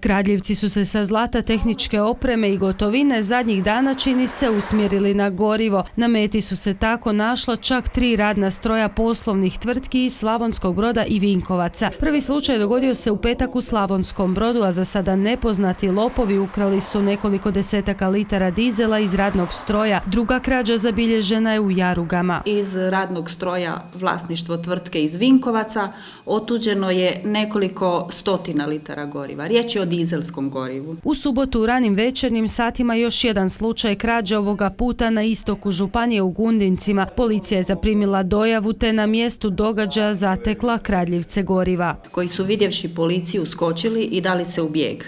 Kradljivci su se sa zlata tehničke opreme i gotovine zadnjih dana čini se usmjerili na gorivo. Na meti su se tako našla čak tri radna stroja poslovnih tvrtki iz Slavonskog broda i Vinkovaca. Prvi slučaj dogodio se u petak u Slavonskom brodu, a za sada nepoznati lopovi ukrali su nekoliko desetaka litara dizela iz radnog stroja. Druga krađa zabilježena je u Jarugama. Iz radnog stroja vlasništvo tvrtke iz Vinkovaca otuđeno je nekoliko stotina litara goriva. Riječ je o dizelskom gorivu. U subotu u ranim večernjim satima još jedan slučaj krađe ovoga puta na istoku Županije u Gundincima. Policija je zaprimila dojavu te na mjestu događaja zatekla kradljivce goriva. Koji su vidjevši policiju skočili i dali se u bijeg.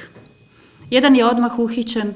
Jedan je odmah uhićen,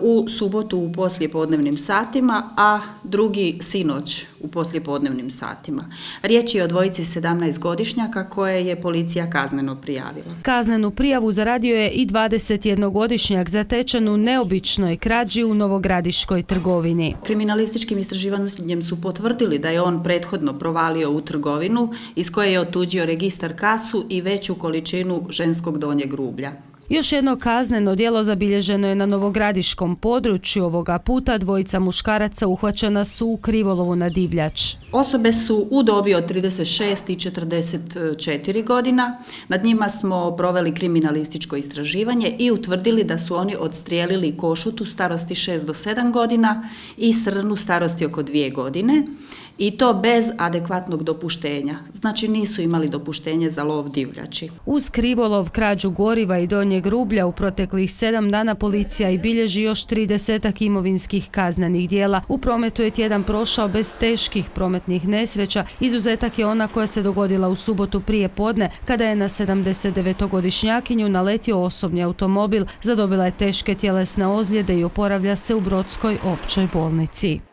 u subotu u poslijepodnevnim satima, a drugi sinoć u poslijepodnevnim satima. Riječ je o dvojici 17-godišnjaka koje je policija kazneno prijavila. Kaznenu prijavu zaradio je i 21-godišnjak zatečen u neobičnoj krađi u Novogradiškoj trgovini. Kriminalističkim istraživanjem su potvrdili da je on prethodno provalio u trgovinu iz koje je otuđio registar kasu i veću količinu ženskog donjeg rublja. Još jedno kazneno djelo zabilježeno je na novogradiškom području ovoga puta. Dvojica muškaraca uhvaćena su u krivolovu na divljač. Osobe su u dobi od 36 i 44 godina. Nad njima smo proveli kriminalističko istraživanje i utvrdili da su oni odstrijelili košutu starosti 6 do 7 godina i srnu starosti oko 2 godine i to bez adekvatnog dopuštenja. Znači nisu imali dopuštenje za lov divljači. Uz krivolov, krađu goriva i donjeg rublja u proteklih sedam dana policija i bilježi još 30 imovinskih kaznenih dijela. U prometu je tjedan prošao bez teških prometnih nesreća. Izuzetak je ona koja se dogodila u subotu prije podne kada je na 79-godišnjakinju naletio osobni automobil, zadobila je teške tjelesne ozljede i oporavlja se u Brodskoj općoj bolnici.